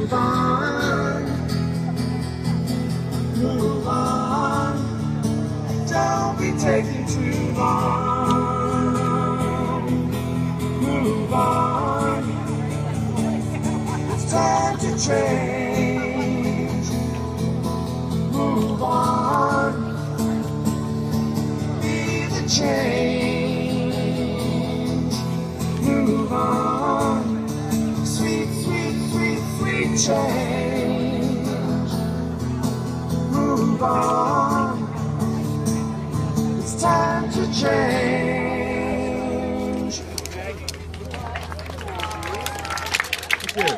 Move on. Move on. Don't be taking too long. Move on. It's time to change. Move on. Be the change. change. Move on. It's time to change. Thank you.